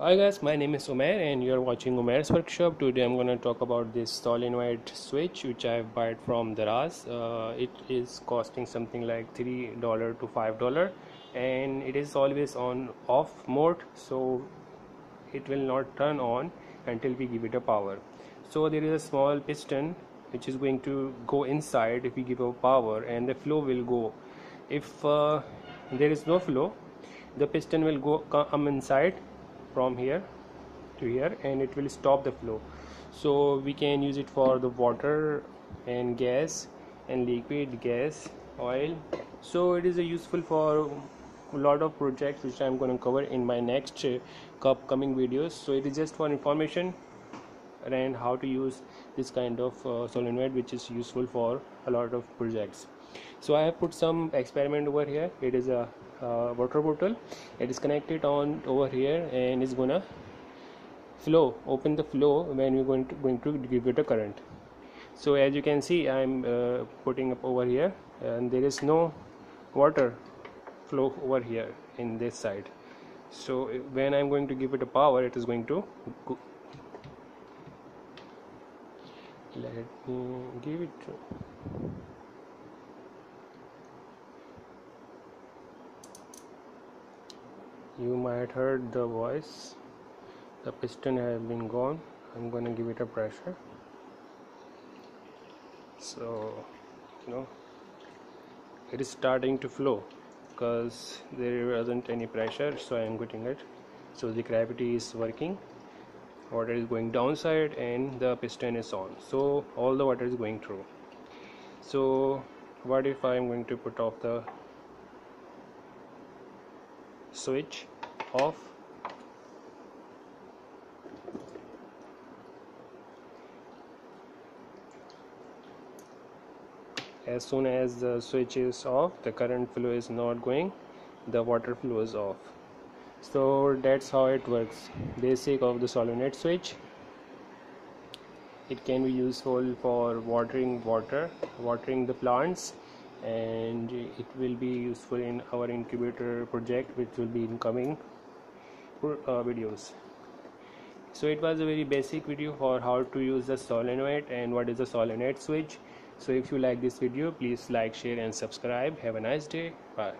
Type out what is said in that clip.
Hi guys, my name is Umair and you are watching Umair's workshop. Today I'm going to talk about this solenoid switch which I've bought from Daraz. Uh, it is costing something like $3 to $5 and it is always on off mode so it will not turn on until we give it a power. So there is a small piston which is going to go inside if we give a power and the flow will go. If uh, there is no flow the piston will go come inside from here to here and it will stop the flow. So we can use it for the water and gas and liquid gas oil. So it is useful for a lot of projects which I'm going to cover in my next uh, upcoming videos. So it is just for information and how to use this kind of uh, solenoid which is useful for a lot of projects. So I have put some experiment over here. It is a uh, water bottle. It is connected on over here and is gonna flow open the flow when we're going to going to give it a current. So as you can see I'm uh, putting up over here and there is no water flow over here in this side. So when I'm going to give it a power it is going to. Let me give it you might heard the voice. The piston has been gone. I'm gonna give it a pressure. So you know it is starting to flow because there wasn't any pressure so I am getting it. So the gravity is working water is going downside and the piston is on. So all the water is going through. So what if I am going to put off the switch off? As soon as the switch is off the current flow is not going the water flow is off so that's how it works. Basic of the solenoid switch. It can be useful for watering water watering the plants and it will be useful in our incubator project which will be incoming uh, videos. So it was a very basic video for how to use the solenoid and what is the solenoid switch. So if you like this video please like share and subscribe. Have a nice day. Bye